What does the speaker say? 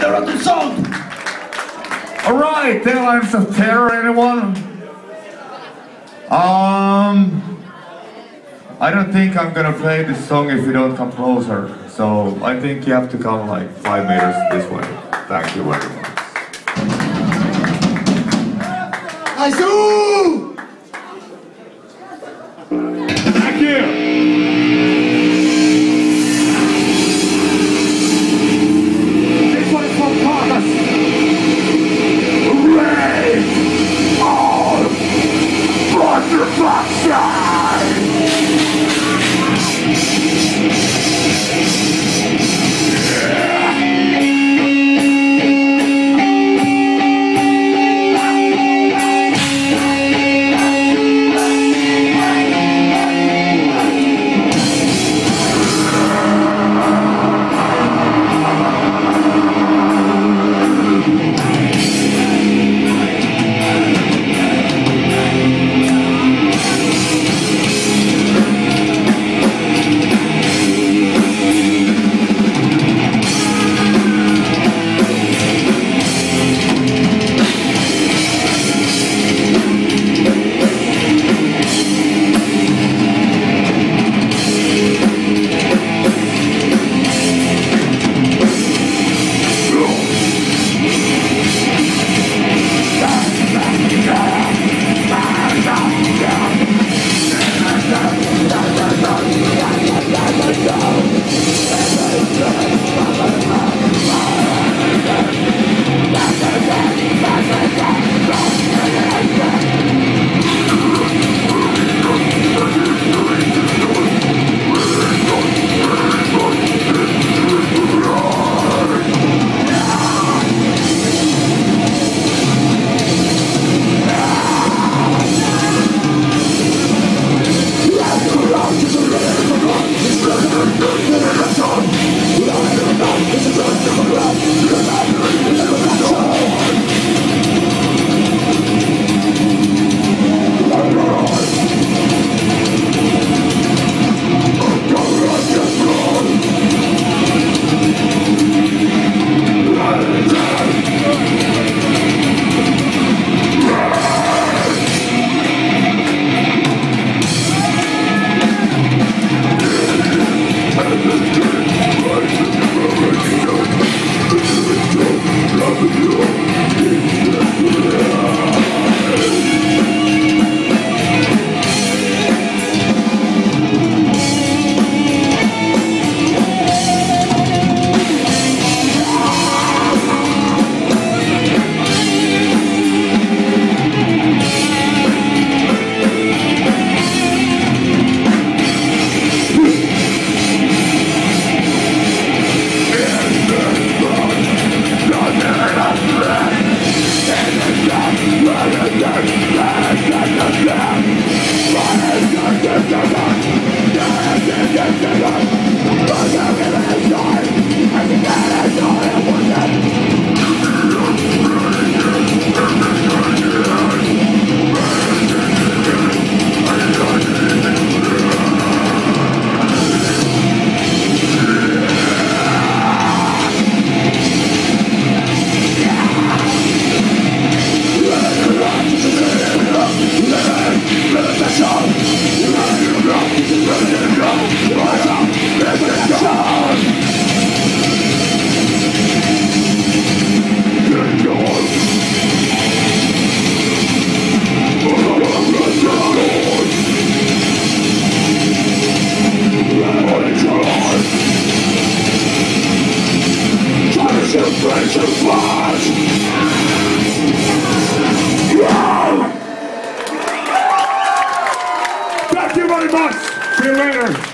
together on the sound. Alright, Airlines of Terror, anyone? Um, I don't think I'm gonna play this song if you don't come closer. So I think you have to come like five meters this way. Thank you very much. Azul! You later.